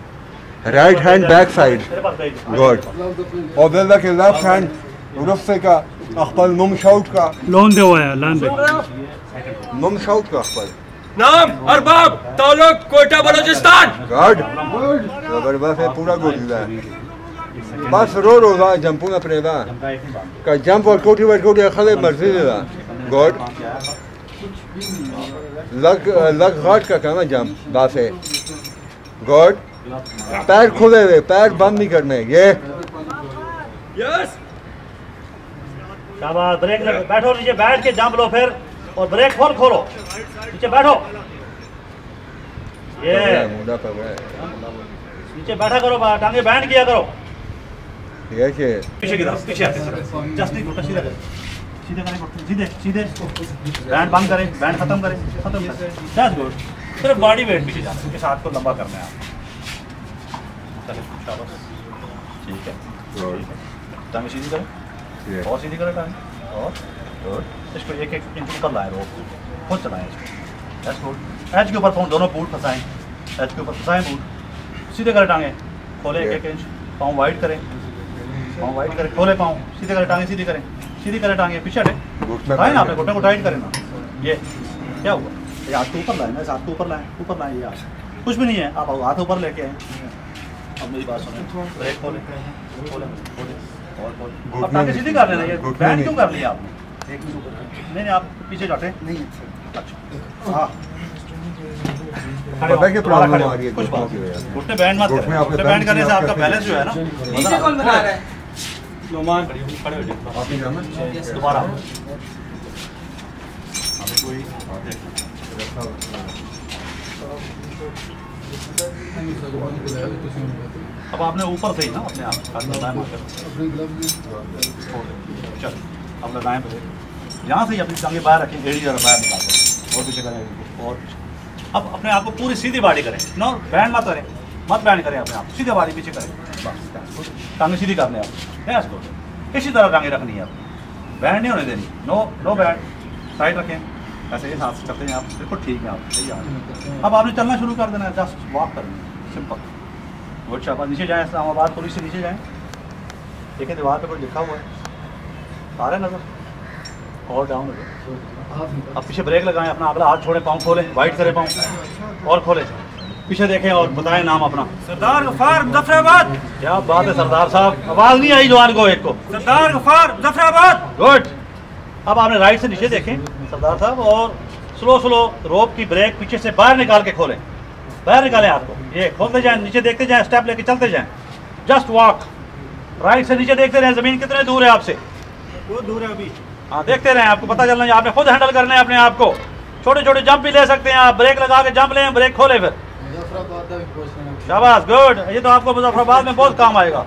right hand back side Good. और दिल के लेफ़्ट हैंड रस्से का अखबल नुम शाउट का लोन दे हुआ है लोन दे नुम शाउट का अखबल नाम अरबाब तालुक कोयटा बलोचिस्तान गार्ड अगर बस है पूरा गोल दिला है बस रो रो दा जंपू ना प्रेदा का जंप और कोटी वेट कोटी खले मर्ज़ी दिला गॉड लग लग घाट का कहना जंप बस है गॉड पैर खोले हुए पैर बंद नहीं करने ये यस ब्रेक बैठो नीचे बैठ के जंप लो फिर और ब्रेक खोल खोलो नीचे बैठो ये नीचे बैठा करो टांगे बैंड किया करो ये के पीछे की तरफ़ पीछे आते जस्ट नहीं घुटना सीधा करें सीधे करें सीधे सीधे बैंड बंद करें बैंड खत्म करें खत्म करें दैट्स गुड सिर्फ़ बॉडी वेट पीछे जाना इसके हाथ को लंबा करना है आप ठीक है टांगे सीधी करें और सीधी करें टांगे और गुड इसको एक एक इंच ऊपर लाएँ रोप खुद चलाएँ इसको दैट्स गुड एज के ऊपर पाँव दोनों बूट फंसाएँ एज के ऊपर फंसाएँ बूट सीधे करें टांगे खोलें एक एक इंच पाँव वाइड करें पाँव वाइड करें खोले पाँव सीधे करें टांगे सीधी करें सीधी करें टांगे पीछे हटे। घुटने ना आपने घुटने को टाइट करें ना। ये क्या हुआ? ये हाथ को ऊपर लाए ना हाथ को ऊपर लाए ऊपर लाए ये हाथ। कुछ भी नहीं है आप हाथ ऊपर लेके आए। अब मेरी बात सुनो। ब्रेक खोले खोले खोले और खोले। अब घुटने टांगे सीधी कर लेना ये बैंड क्यों कर लिया आपने नहीं नहीं आप पीछे जाते नहीं अच्छा। हाँ। खड़े हो, पता है क्या हो, आ रही है कुछ बात? घुटने बैंड मत करें। घुटने बैंड करने से आपका आपका बैलेंस जो है ना। नीचे कौन बना रहा है? नोमान खड़े हो जाना दोबारा कोई अब आपने ऊपर से ही ना अपने आप दो चल अब लगाएँ पहले यहाँ से ही अपनी टांगे बाहर रखें एड़ी और बाहर निकाल दें और पीछे करें और अब अपने आप को पूरी सीधी बाड़ी करें नो बैंड मत करें मत बैंड करें अपने आप सीधे बाड़ी पीछे करें बस टांगे सीधी करने आप है इसको इसी तरह टांगे रखनी है आप। बैंड नहीं होने देनी। नो नो बैंड साइड रखें। ऐसे इस हाथ से चलते हैं आप। बिल्कुल ठीक है आप। सही आ रहे अब आपने चलना शुरू कर देना है। जस्ट वॉक करना सिंपल गुड शाबाश नीचे जाएँ इस्लामाबाद पुलिस से नीचे जाएँ। देखें दीवार पर कुछ लिखा हुआ है। आ रहा है नज़र और डाउन अब पीछे ब्रेक लगाएँ। अपना अगला हाथ छोड़ें पाँव खोलें। वाइट करें पाँव। और खोलें। पीछे देखें और बताएँ नाम अपना। सरदार गफार मुजफ्फराबाद क्या बात है सरदार साहब। आवाज़ नहीं आई जवान को एक को। सरदार गफार मुजफ्फराबाद गुड। अब आपने राइट से नीचे देखें सरदार साहब और स्लो स्लो रोप की ब्रेक पीछे से बाहर निकाल के खोलें। बाहर निकालें आपको। ये खोलते जाएँ नीचे देखते जाएँ स्टेप लेके चलते जाएँ। जस्ट वॉक राइट से नीचे देखते रहें ज़मीन कितने दूर है आपसे? वो दूर है अभी। हाँ देखते रहें आपको पता चलना आपने खुद हैंडल करना है अपने आप को। छोटे छोटे जंप भी ले सकते हैं आप। ब्रेक लगा के जंप लें ब्रेक खोलें फिर। शाबाश गुड ये तो आपको मुजफ्फराबाद में बहुत काम आएगा।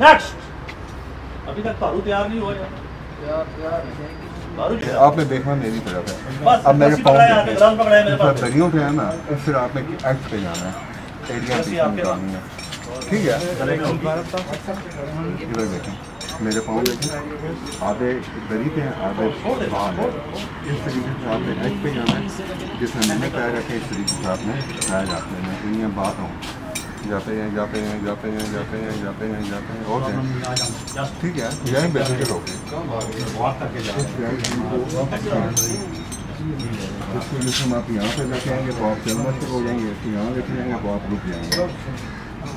नेक्स्ट अभी तक पारू तैयार नहीं हुआ यार। आपने देखना मेरी तरफ़ है। अब मेरे पाँव पकड़ा है आपने, है मेरे पास। दरियों पे है ना इस तरह आपने एक्ट पे जाना है। एरिया है। ठीक है? इधर देखें मेरे पाँव देखें आधे दरी पे हैं, आधे बाहर हैं। इस तरीके से आपने एक्ट पे जाना है, जिसमें मैंने पैर रखे, इस तरीके से आपने पैर जाते हैं। दुनिया बात हूँ जाते हैं जाते हैं जाते हैं जाते हैं जाते हैं जाते हैं, और ठीक है। यहीं बेहतर हो वॉक करके जाओ इसको जैसे हम आप यहाँ पे लेके आएँगे तो आप चलना शुरू हो जाएँगे यहाँ लेके जाएँगे तो आप रुक जाएँगे।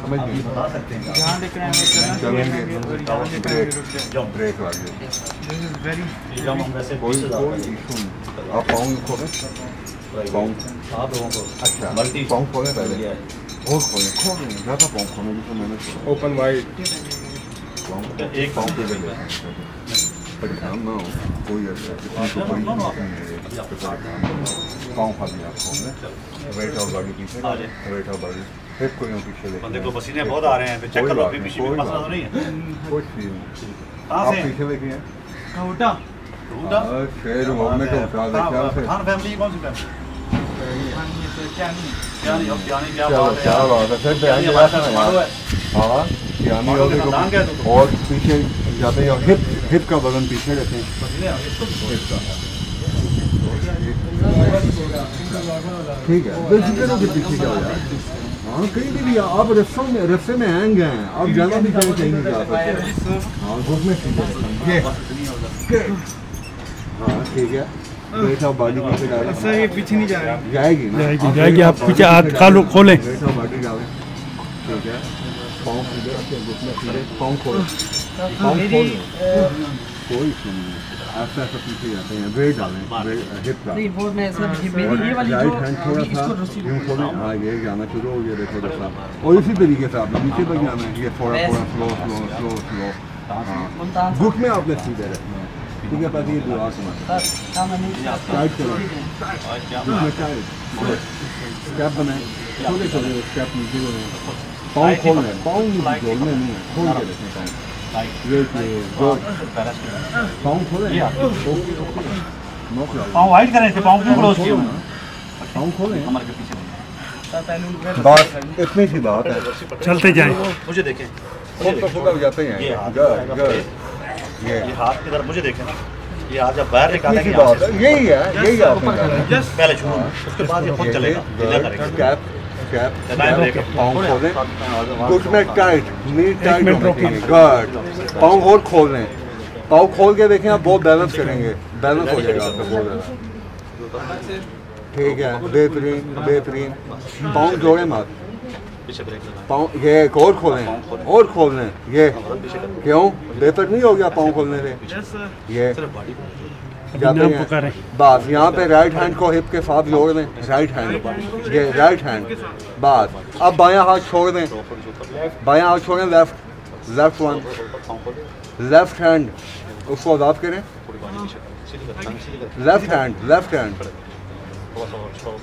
समझ गए। बता सकते हैं लेकर आएँगे रुक जाए। जंप ब्रेक वाले दिस इज़ वेरी जंप वैसे कोई कोई इशू नहीं। आप पाँव खोलें। पाँव आप लोगों को अच्छा मल्टी पाँव खोलें पहले। है और खोलें। खोलें ज़्यादा पाँव खोलें जिसको मैंने ओपन वाइड पाँव एक पाँव पे ले परेशान ना हो कोई ऐसा किसी को कोई है हो। पाँव खाली। आप खोलें। वेट और बॉडी पीछे। वेट और बॉडी हिप को पीछे बंदे को पसीने बहुत आ रहे हैं चेक कोई कर लो बात अभी पीछे कोई मसला तो नहीं है। कुछ नहीं। कहाँ से? पीछे लेके हैं कहाँ उठा हाँ, शेर घूमने के उतार दे क्या से? खान फैमिली कौन सी फैमिली हाँ, ये क्या नहीं क्या नहीं अब क्या नहीं क्या चलो बात है क्या यार। बात है फिर बयान नहीं, दिया हमारे था साथ ना मारो यार। है। हाँ यानी मारो और क्या पीछे जाते हैं हिप हिप का वज़न पीछे रखें पसीने आ रहे हैं, ठीक है पीछे जाओ यार। हाँ कहीं भी आप रस्सों में रस्से में हैंग हैं आप जाना भी चाहे कहीं नहीं जा सकते हाँ ये हाँ ठीक है बॉडी पीछे डालें सर ये पीछे नहीं जा रहा जाएगी ना जाएगी, जाएगी, आप पीछे हाथ खालो, डालें ठीक है पाँव सीधे घुटने सीधे पाँव खोलें पाँव खोलें कोई इशू है हैं मैं और हाँ हो इसी तरीके से आपने नीचे तक जाना है ये थोड़ा थोड़ा स्लो स्लो स्लो स्लो हाँ मुल्तान घुटने आपने सीधे रखना है ठीक है दुआ करो स्टेप बनाए छोटे छोटे स्टेप नीचे पाँव खोल रहे पाँव जोड़ने नहीं है खोल के रखें पाँव ये ये जोड़ पैलेस में पाँव खोले ये ओके ओके नो प्रॉब्लम पाँव वाइड करें थे पाँव क्यों क्लोज किए पाँव खोले हमारे के पीछे नहीं। सर पहले उनका बस इतनी सी बात है। चलते जाएँ। मुझे देखें। तो हो जाते हैं। ये हाथ की तरफ़ मुझे देखें। ना ये हाथ जब बाहर निकालेंगे यहाँ बात है। यही है यही है पहले छोड़ो। उसके बाद ये खुद चलेगा। पाँव खोलें घुटने टाइट नी टाइट गड पाँव और खोल लें पाँव खोल के देखें आप बहुत बैलेंस करेंगे. बैलेंस हो जाएगा आपका बहुत ज़्यादा. ठीक है बेहतरीन बेहतरीन. पाँव जोड़े मत पीछे पाँव ये एक और खोलें. और खोल. लें ये. क्यों? बेहतर नहीं हो गया पाँव खोलने से? यस सर ये. हैं बस यहाँ पे राइट हैंड को हिप के साथ जोड़ दें राइट हैंड ये राइट हैंड बस अब बायां हाथ छोड़ दें बायां हाथ छोड़ें left left one left hand उसको आज़ाद करें लेफ़्ट हैंड लेफ़्ट हैंड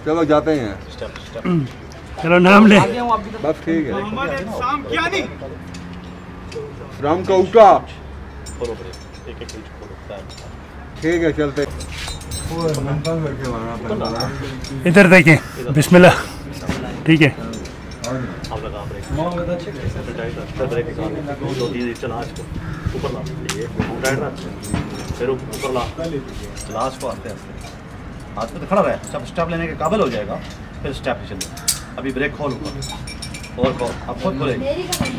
चलो जाते हैं। चलो नाम ले हूँ बस ठीक है राम का उल्टा ठीक है चलते। इधर देखें बिस्मिल्लाह। ठीक है। फिर ऊपर ला आस्ते आस्ते हाथ पे तो खड़ा रहे जब स्टेप लेने के काबिल हो जाएगा फिर स्टेप पे चले अभी ब्रेक खोल ऊपर और खोल अब खुद खोले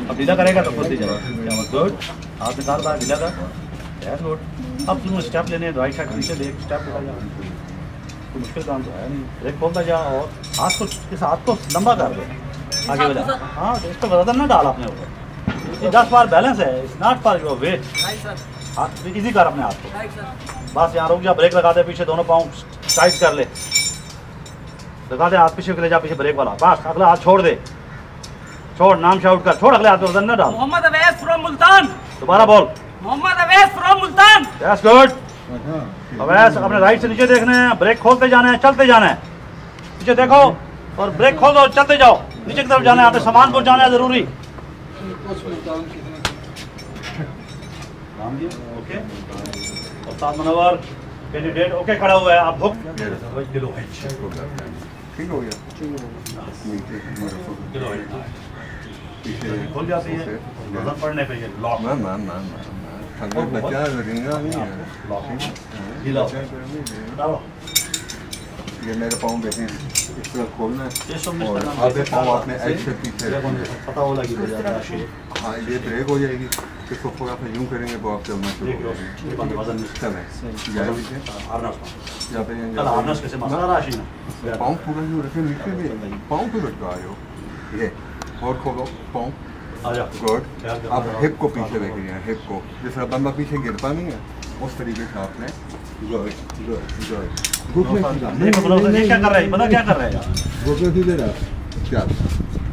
अब ढीला करेगा। तो खुद ही जाएगा गुड हाथ निकाल रहा है ढीला कर अब तुम स्टेप लेने राइट साइड पीछे देख स्टेप उठा जा। कोई मुश्किल काम तो है नहीं। ब्रेक खोलता जा और हाथ को इस हाथ को लंबा कर दे। आगे बढ़ा। हाँ तो इस पर वज़न ना डाल अपने ऊपर। ये दस बार बैलेंस है। It's not for your weight हाथ इजी कर अपने हाथ को। बस यहाँ रुक जा ब्रेक लगा दे पीछे दोनों पाँव टाइट कर ले। लगा दे हाथ पीछे के ले जा पीछे ब्रेक वाला। बस अगला हाथ छोड़ दे। छोड़ नाम शाउट कर। छोड़ अगले हाथ पे वज़न ना डाल। मोहम्मद अवैस फ्रॉम मुल्तान। दोबारा बोल। Mohammad Awais from Multan. Yes good अब ऐसे अपने राइट से नीचे देखने हैं ब्रेक खोलते जाना है चलते जाना है। पीछे देखो और ब्रेक खोल दो चलते जाओ। नीचे की तरफ़ जाना है आपने सामान पहुंचाना है ज़रूरी। ओके मनोवर कैंडिडेट ओके खड़ा हुआ है आप है ठीक हो गया। नीचे है खुल जाती है वज़न पड़ने पे ये लॉक ना ना ना नहीं है ये मेरे पाँव देखें इस तरह खोलना ये है और आधे पाँव आपने ऐसे से पीछे हैं। ये ब्रेक हो जाएगी इसको थोड़ा सा यूँ करेंगे आप चलना शुरू पाँव पूरा जो रखे नीचे भी पाँव पे लटका रहे हो ये और खोलो पाँव गुड अब हिप को पीछे देख रहे हैं हिप को। जैसे बंदा पीछे गिरता नहीं है उस तरीके से आपने गुड गुड गुड घुटने सीधा ये ये क्या कर रहा है? पता क्या कर रहा है? घुटने सीधे डाल क्या?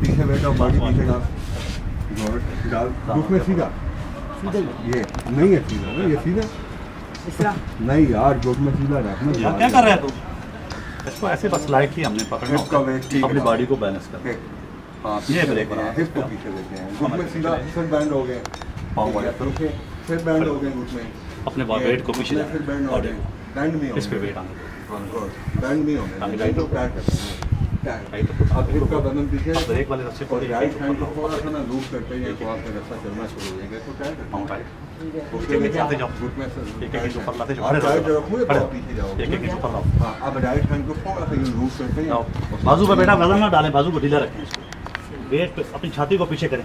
पीछे बैठा बाकी पीछे डाल। गुड डाल। घुटने सीधा सीधा ये नहीं है सीधा ना ये सीधा। नहीं यार घुटने सीधा रखना क्या कर रहा है तू? इसको ऐसे बस लाइट की। हमने पकड़ना है। अपनी बॉडी को बैलेंस कर। हिप हाँ ये हिप को पीछे हैं। घुटने सीधा फिर बैंड हो गए। पाँव वाले। करो पीछे फिर बैंड हो गए घुटने अपने वेट को पीछे फिर बैंड हो गए। बैंड में इस पे वेट आने बैंड में होने टांगे बैंड टाइट को पैर करते हैं। अब हिप का बदन पीछे। ब्रेक वाले रस्से को राइट हैंड को थोड़ा सा ना लूज करते हैं तो आपका रास्ता चलना शुरू हो जाएगा तो टाइट पाँव टाइट उसके एक-एक लाते जाओ। घुटने से एक एक ऊपर लाते जाओ। आप खड़े टाइट रहो रखोगे खड़े तो रहो। पीछे जाओगे एक एक ऊपर लाओ। हाँ अब राइट हैंड को थोड़ा सा यूँ लूज करते हैं। बाजू पे बेटा वज़न ना डालें बाजू को ढीला रखें इसको। वेट पे अपनी छाती को पीछे करें।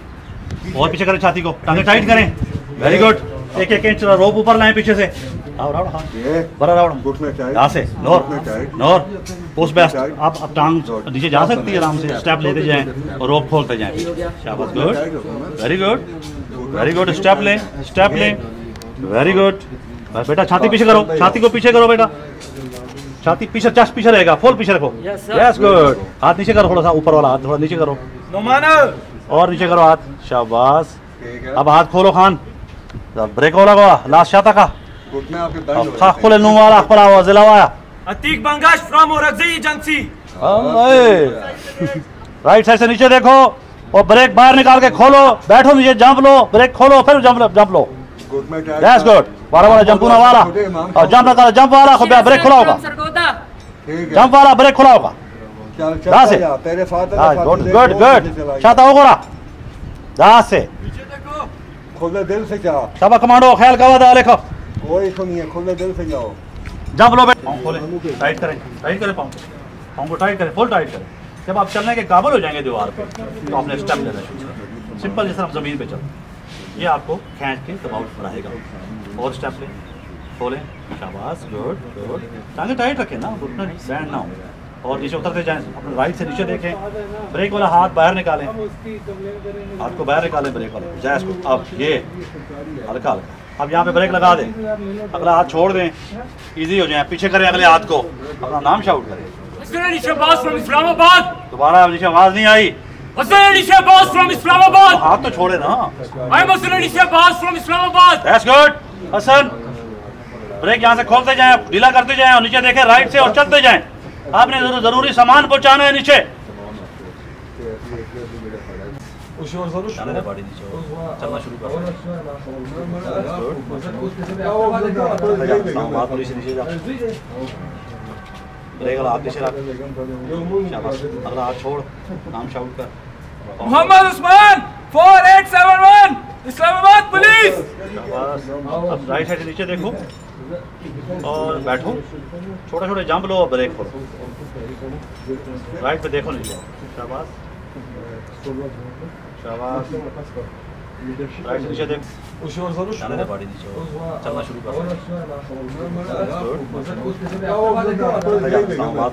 और पीछे करें छाती को टांगे टाइट करें। वेरी गुड एक एक इंच रोप ऊपर लाएँ पीछे से। आओ राउंड हाँ। बड़ा राउंड घुटने टाइट यहाँ से नोर नोर। पोस्ट बेस्ट आप अब टांग नीचे जा सकती है आराम से स्टेप लेते जाएँ और रोप खोलते जाएँ। शाबाश good very good very good step लें स्टेप लें। वेरी गुड बस बेटा छाती पीछे करो। छाती को पीछे करो बेटा। छाती पीछे चेस्ट पीछे रहेगा। फुल पीछे रखो। यस गुड हाथ नीचे करो थोड़ा सा ऊपर वाला हाथ थोड़ा नीचे करो। और नीचे करो हाथ। शाबाश। अब हाथ खोलो खान। ब्रेक हो लगा। लास्ट शाता का हो खोले वाला खोला हुआ जिला Atiq Bangash from Aurangzeb agency. Right side से नीचे देखो और ब्रेक बाहर निकाल के खोलो। बैठो नीचे जंप लो। ब्रेक खोलो फिर जंप जंप लो। दैट्स गुड बारह वाला जंप होने वाला। और जंप लगा जंप वाला खुद ब्रेक खुला होगा। सरगोदा। ठीक है। जंप वाला ब्रेक खुला होगा। चल। चल साथ हाँ। Good good good. छाता गोरा। जहाँ से खुले दिल से सब कमांडो ख्याल का वादा लिखो कोई सुनिए है खुले दिल से जाओ। जंप लो बेटा खोले। टाइट करें। टाइट करें पाँव को। पाँव को टाइट करें फुल टाइट करें। जब आप चलने के काबिल हो जाएँगे दीवार पे तो आपने स्टेप लेना शुरू सिंपल जैसे आप ज़मीन पे चलते ये आपको खींच के दबाव बढ़ाएगा। और स्टेप लें। खोलें। शाबाश गुड गुड। टांगे टाइट रखें ना घुटना बैंड ना हो। और नीचे उतरते जाएँ अपने राइट से नीचे देखें। ब्रेक वाला हाथ बाहर निकालें। हाथ को बाहर निकालें ब्रेक वाला। जाए इसको। अब ये हल्का हल्का। अब यहाँ पे ब्रेक लगा दें। अगला हाथ छोड़ दें। इजी हो जाए। पीछे करें अगले हाथ को। अपना नाम शाउट करें। इस्लामाबाद। दोबारा नीचे आवाज़ नहीं आई। हाथ तो छोड़े ना। इस्लामाबाद। दैट्स ब्रेक यहाँ से खोलते जाएँ ढीला करते जाएँ और नीचे देखें राइट से और चलते जाएँ। आपने ज़रूर ज़रूरी सामान पहुंचाना है नीचे चलने दे बॉडी नीचे चलना शुरू पुलिस से नीचे जा ब्रेक वाला हाथ नीचे रख शाबाश अगला हाथ छोड़ नाम शाउट कर Mohammad Usman 4871 Islamabad police right side नीचे देखो और बैठो। छोटे छोटे जंप लो और ब्रेक करो। राइट पे देखो नीचे। शाबाश। शाबाश। राइट नीचे देखो। चलने बॉडी नीचे चलना शुरू कर।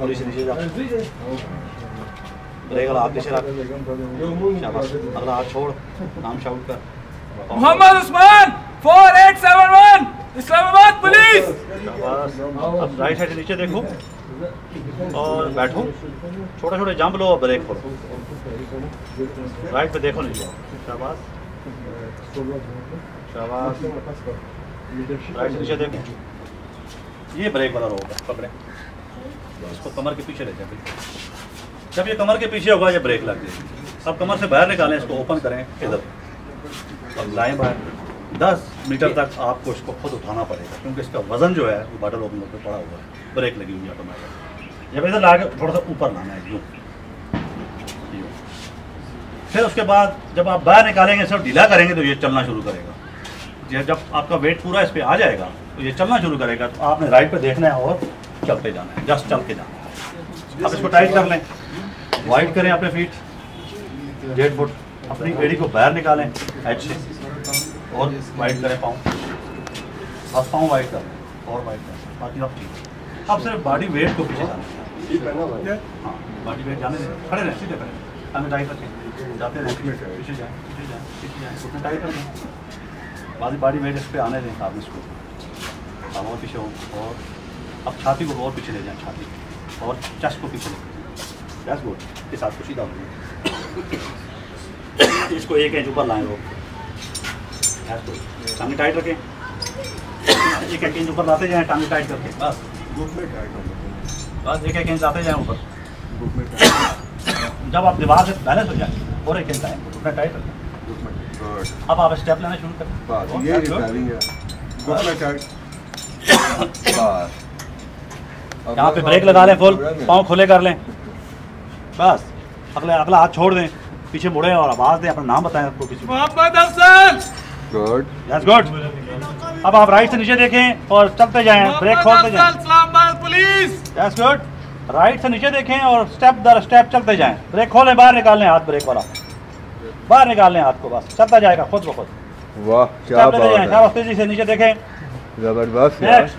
पुलिस नीचे जा। ब्रेक हाथ नीचे रख। शाबाश। अगला हाथ छोड़। नाम शाउट कर। मोहम्मद उस्मान 4871 इस्लामाबाद पुलिस! अब राइट साइड नीचे देखो। और बैठो। छोटे छोटे जंप लो और ब्रेक करो। राइट पे देखो नीचे। राइट नीचे देखो। ये ब्रेक वाला रोक है, पकड़े। इसको कमर के पीछे ले जाए। जब ये कमर के पीछे होगा, ये ब्रेक लग जाएगी। अब कमर से बाहर निकालें, इसको ओपन करें, इधर। अब लाएँ बाहर दस मीटर तक आपको इसको खुद उठाना पड़ेगा, क्योंकि इसका वज़न जो है, वो बटल ओपनर पे पड़ा हुआ है। ब्रेक लगी हुई है ऑटोमेटिक जब इधर ला थोड़ा सा ऊपर लाना है, यूँ। फिर उसके बाद जब आप बाहर निकालेंगे, सिर्फ़ ढीला करेंगे तो ये चलना शुरू करेगा। जब आपका वेट पूरा इस पर आ जाएगा तो ये चलना शुरू करेगा तो आपने राइट पे देखना है और चलते जाना है जस्ट चल के जाना है। अब इसको टाइट कर लें। वाइड करें अपने फीट डेढ़ फुट अपनी एड़ी को बाहर निकालें एच से। और वाइड करें पाँव। अब पाँव वाइड कर और वाइड करें बाकी आप ठीक। अब सिर्फ़ बॉडी वेट को पीछे। जाना हाँ बॉडी वेट जाने दें। खड़े रहें सीधे खड़े हमें टाइट रखें। जाते रहें पीछे जाए पीछे जाए पीछे जाए उसमें टाइट रखें। बाकी बॉडी वेट इस पर आने दें आप इसको। अब और पीछे हो और अब छाती को और पीछे ले जाएँ छाती और चेस्ट को पीछे ले दैट्स गुड इस हाथ को सीधा होंगे इसको एक इंच ऊपर लाएँ लोग। टांगे टाइट रखें। एक एक इंच ऊपर लाते जाएँ टांगे टाइट करके। बस। ग्रुप में टाइट बस एक एक इंच आते जाएँ ऊपर। जब आप दीवार से बैलेंस हो जाए और एक इंच आए उतना टाइट रखें अब आप स्टेप लेना शुरू करें। बस ये रिपेयरिंग है घुटना टाइट बस। यहाँ पे ब्रेक लगा लें फुल पाँव खुले कर लें। बस। अगले अगला हाथ छोड़ दें पीछे मुड़े और आवाज़ दें अपना नाम बताएँ आपको किसी Mohammad Afzal good That's good अब आप राइट से नीचे देखें और चलते जाएँ ब्रेक खोलते जाएँ। Islamabad police! That's good right से नीचे देखें और स्टेप दर स्टेप चलते जाएँ। ब्रेक खोलें बाहर निकाल लें हाथ ब्रेक वाला। बाहर निकाल लें हाथ को बस। चलता जाएगा खुद ब खुद। वाह क्या बात शाबाश तेज़ी से नीचे देखें। ज़बरदस्त यार। नेक्स्ट